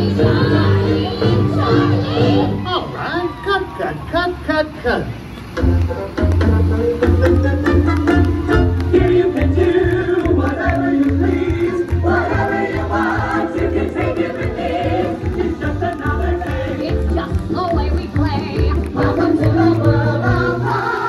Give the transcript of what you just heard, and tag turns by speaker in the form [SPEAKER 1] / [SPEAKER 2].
[SPEAKER 1] All
[SPEAKER 2] right, cut, cut, cut, cut, cut.
[SPEAKER 1] Here you can do whatever you please, whatever you want. You can take it with me. It's just another day. It's just the way we play. Welcome to the world of fun.